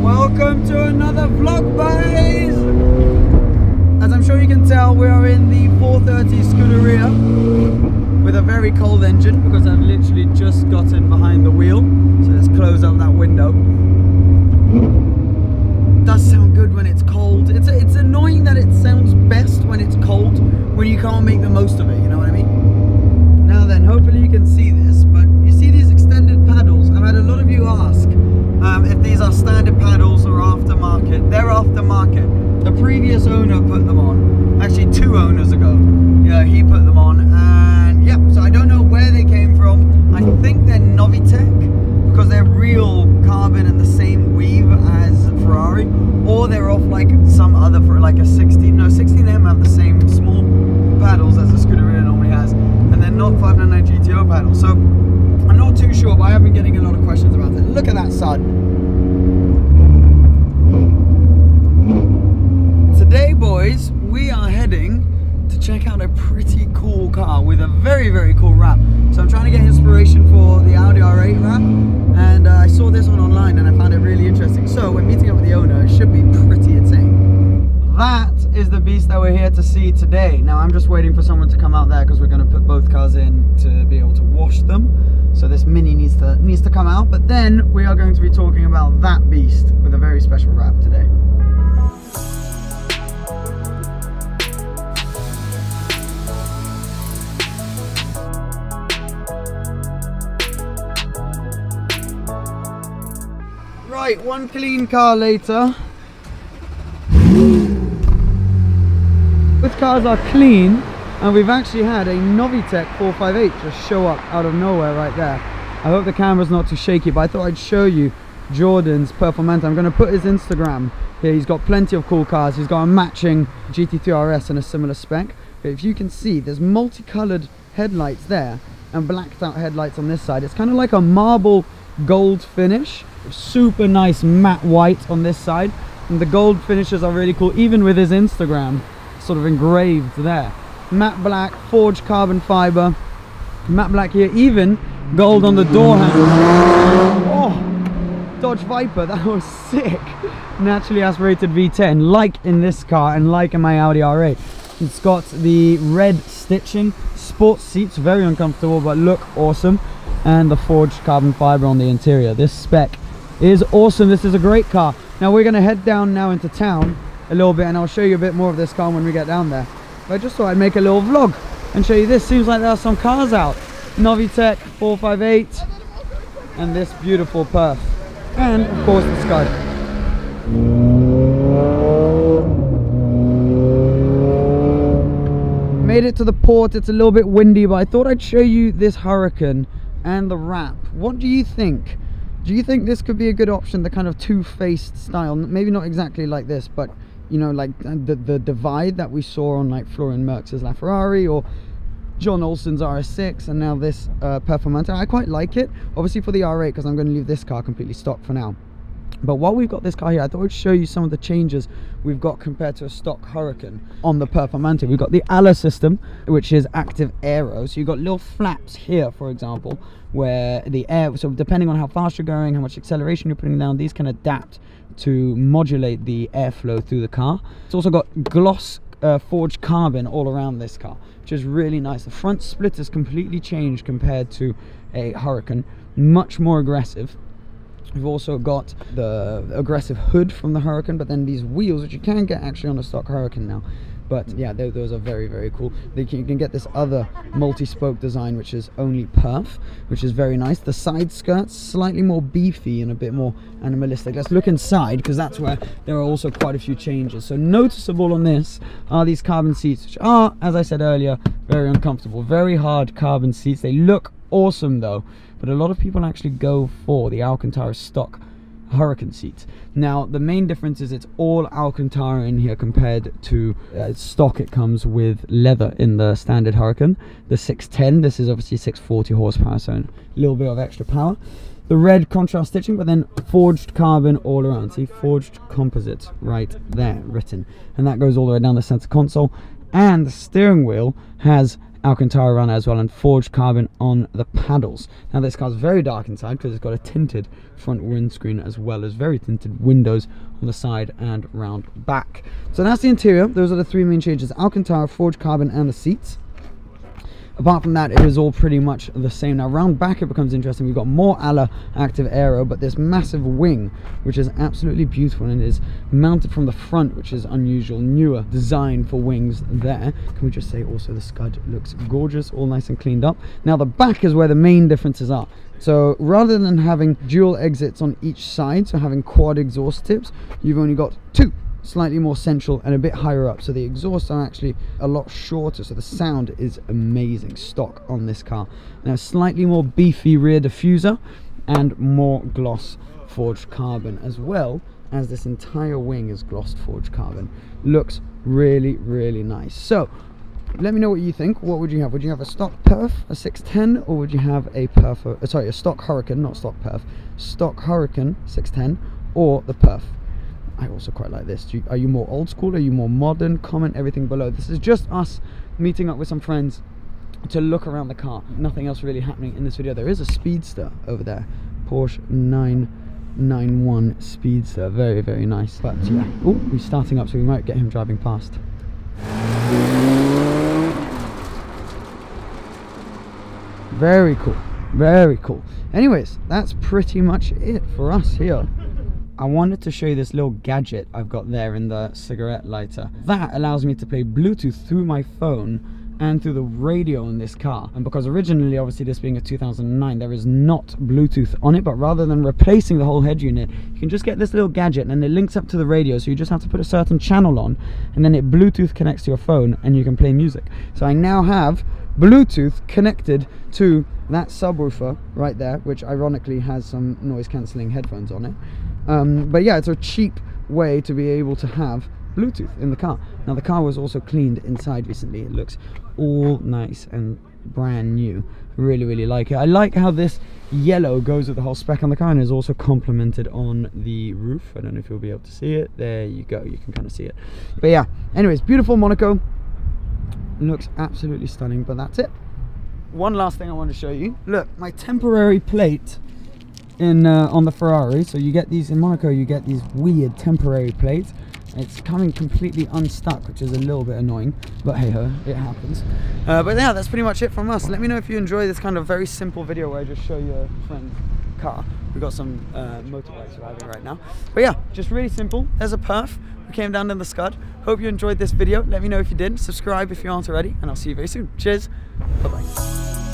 Welcome to another vlog, boys! As I'm sure you can tell, we are in the 430 Scuderia with a very cold engine because I've literally just gotten behind the wheel. So let's close up that window. It does sound good when it's cold. It's, it's annoying that it sounds best when it's cold, when you can't make the most of it, you know what I mean? Now then, hopefully you can see this, but you see these extended paddles? I've had a lot of you ask aftermarket. They're. The previous owner put them on, actually two owners ago. Yeah, he put them on, and yeah, so I don't know where they came from. I think they're Novitec because they're real carbon and the same weave as Ferrari, or they're off like some other for like a 16. No, 16M have the same small paddles as the Scuderia normally has, and they're not 599 GTO paddles. So I'm not too sure, but I have been getting a lot of questions about it. Look at that sun. Today, boys, we are heading to check out a pretty cool car with a very, very cool wrap. So I'm trying to get inspiration for the Audi R8 wrap, and uh, I saw this one online and I found it really interesting. So we're meeting up with the owner. It should be pretty insane. That is the beast that we're here to see today. Now I'm just waiting for someone to come out there because we're going to put both cars in to be able to wash them. So this Mini needs to needs to come out. But then we are going to be talking about that beast with a very special wrap today. Right, one clean car later. Both cars are clean and we've actually had a Novitec 458 just show up out of nowhere right there. I hope the camera's not too shaky but I thought I'd show you Jordan's Performante. I'm going to put his Instagram here. He's got plenty of cool cars. He's got a matching GT3 RS and a similar spec. But if you can see, there's multicolored headlights there and blacked out headlights on this side. It's kind of like a marble gold finish. Super nice matte white on this side. And the gold finishes are really cool, even with his Instagram sort of engraved there. Matte black, forged carbon fiber. Matte black here, even gold on the door handle. Oh, Dodge Viper, that was sick. Naturally aspirated V10, like in this car and like in my Audi R8. It's got the red stitching, sports seats, very uncomfortable but look awesome. And the forged carbon fiber on the interior. This spec is awesome. This is a great car. Now we're gonna head down now into town a little bit and I'll show you a bit more of this car when we get down there. But I just thought I'd make a little vlog and show you this. Seems like there are some cars out. Novitec 458 and this beautiful Perf. And of course the Scud. Made it to the port, it's a little bit windy, but I thought I'd show you this Huracan and the wrap. What do you think? Do you think this could be a good option, the kind of two-faced style? Maybe not exactly like this, but you know, like uh, the, the divide that we saw on like Florian Merckx's LaFerrari or Jon Olsson's RS6 and now this uh, Performante. I quite like it, obviously for the R8 because I'm going to leave this car completely stock for now. But while we've got this car here, I thought I'd show you some of the changes we've got compared to a stock Huracan on the Performante. We've got the ALA system, which is active aero. So you've got little flaps here, for example, where the air, so depending on how fast you're going, how much acceleration you're putting down, these can adapt to modulate the airflow through the car. It's also got gloss uh, forged carbon all around this car, which is really nice. The front split has completely changed compared to a Huracan, much more aggressive. We've also got the aggressive hood from the Huracan, but then these wheels, which you can get actually on a stock Huracan now. But mm. yeah, those, those are very, very cool. Can, you can get this other multi-spoke design, which is only perf, which is very nice. The side skirts, slightly more beefy and a bit more animalistic. Let's look inside, because that's where there are also quite a few changes. So noticeable on this are these carbon seats, which are, as I said earlier, very uncomfortable. Very hard carbon seats. They look awesome though but a lot of people actually go for the Alcantara stock Huracan seats. Now the main difference is it's all Alcantara in here compared to uh, stock it comes with leather in the standard Huracan. The 610, this is obviously 640 horsepower so a little bit of extra power. The red contrast stitching but then forged carbon all around. See forged composite right there written and that goes all the way down the center console and the steering wheel has Alcantara runner as well and forged carbon on the paddles. Now this car's very dark inside because it's got a tinted front windscreen as well as very tinted windows on the side and round back. So that's the interior. Those are the three main changes. Alcantara, forged carbon and the seats apart from that it is all pretty much the same. Now round back it becomes interesting. We've got more ala active aero but this massive wing which is absolutely beautiful and is mounted from the front which is unusual newer design for wings there. Can we just say also the scud looks gorgeous all nice and cleaned up. Now the back is where the main differences are. So rather than having dual exits on each side so having quad exhaust tips you've only got two slightly more central and a bit higher up. So the exhausts are actually a lot shorter so the sound is amazing. Stock on this car. Now slightly more beefy rear diffuser and more gloss forged carbon as well as this entire wing is glossed forged carbon. Looks really really nice. So let me know what you think. What would you have? Would you have a stock perf a 610 or would you have a perf uh, sorry a stock Huracan not stock perf stock Huracan 610 or the perf I also quite like this. Are you more old school? Are you more modern? Comment everything below. This is just us meeting up with some friends to look around the car. Nothing else really happening in this video. There is a Speedster over there. Porsche 991 Speedster. Very, very nice. But yeah, oh, he's starting up, so we might get him driving past. Very cool. Very cool. Anyways, that's pretty much it for us here. I wanted to show you this little gadget I've got there in the cigarette lighter. That allows me to play Bluetooth through my phone and through the radio in this car. And because originally, obviously this being a 2009, there is not Bluetooth on it, but rather than replacing the whole head unit, you can just get this little gadget and it links up to the radio. So you just have to put a certain channel on and then it Bluetooth connects to your phone and you can play music. So I now have Bluetooth connected to that subwoofer right there, which ironically has some noise cancelling headphones on it. Um, but yeah, it's a cheap way to be able to have Bluetooth in the car. Now the car was also cleaned inside recently. It looks all nice and brand new. Really, really like it. I like how this yellow goes with the whole spec on the car and is also complemented on the roof. I don't know if you'll be able to see it. There you go. You can kind of see it. But yeah, anyways, beautiful Monaco. Looks absolutely stunning, but that's it. One last thing I want to show you. Look, my temporary plate in uh, on the Ferrari. So you get these in Monaco, you get these weird temporary plates. It's coming completely unstuck, which is a little bit annoying, but hey ho, it happens. Uh, but yeah, that's pretty much it from us. Let me know if you enjoy this kind of very simple video where I just show you a friend's car. We've got some uh, motorbikes arriving right now. But yeah, just really simple. There's a perf. We came down in the Scud. Hope you enjoyed this video. Let me know if you did. Subscribe if you aren't already, and I'll see you very soon. Cheers. Bye-bye.